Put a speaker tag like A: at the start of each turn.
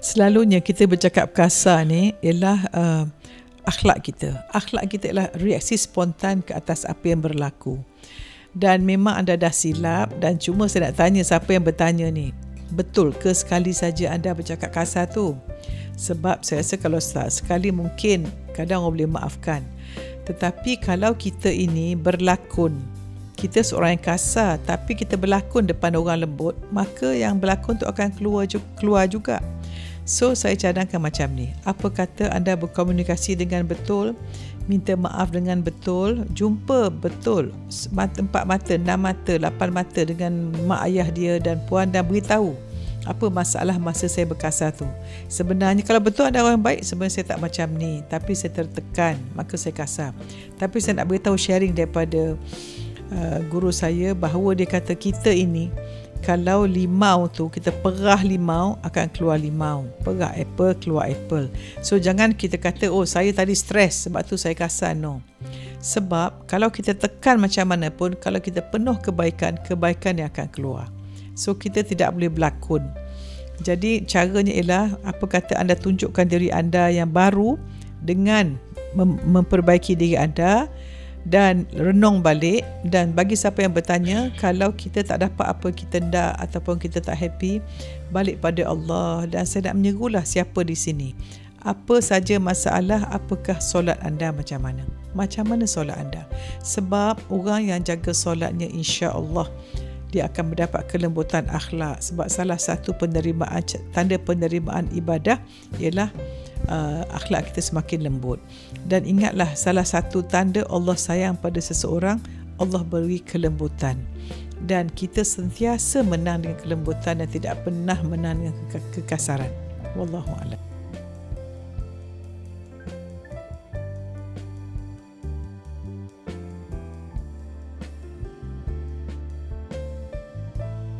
A: Selalunya kita bercakap kasar ni ialah uh, akhlak kita. Akhlak kita ialah reaksi spontan ke atas apa yang berlaku. Dan memang anda dah silap dan cuma saya nak tanya siapa yang bertanya ni. Betul ke sekali saja anda bercakap kasar tu? Sebab saya rasa kalau sekali mungkin kadang orang boleh maafkan. Tetapi kalau kita ini berlakon, kita seorang yang kasar tapi kita berlakon depan orang lembut, maka yang berlakon tu akan keluar keluar juga. So saya cadangkan macam ni. Apa kata anda berkomunikasi dengan betul, minta maaf dengan betul, jumpa betul mata, empat mata, enam mata, lapan mata dengan mak ayah dia dan puan dan beritahu apa masalah masa saya berkasar tu. Sebenarnya kalau betul ada orang baik, sebenarnya saya tak macam ni. Tapi saya tertekan, maka saya kasar. Tapi saya nak beritahu sharing daripada uh, guru saya bahawa dia kata kita ini kalau limau tu kita perah limau akan keluar limau. Perah apple keluar apple. So jangan kita kata oh saya tadi stres sebab tu saya kasar. No. Sebab kalau kita tekan macam mana pun kalau kita penuh kebaikan kebaikan yang akan keluar. So kita tidak boleh berlakon. Jadi caranya ialah apa kata anda tunjukkan diri anda yang baru dengan mem- memperbaiki diri anda dan renung balik dan bagi siapa yang bertanya kalau kita tak dapat apa kita nak ataupun kita tak happy balik pada Allah. Dan saya nak menyerulah siapa di sini. Apa saja masalah apakah solat anda macam mana? Macam mana solat anda? Sebab orang yang jaga solatnya insya-Allah dia akan mendapat kelembutan akhlak. Sebab salah satu penerimaan tanda penerimaan ibadah ialah uh, akhlak kita semakin lembut. Dan ingatlah salah satu tanda Allah sayang pada seseorang, Allah beri kelembutan. Dan kita sentiasa menang dengan kelembutan dan tidak pernah menang dengan kekasaran. Wallahu a'lam.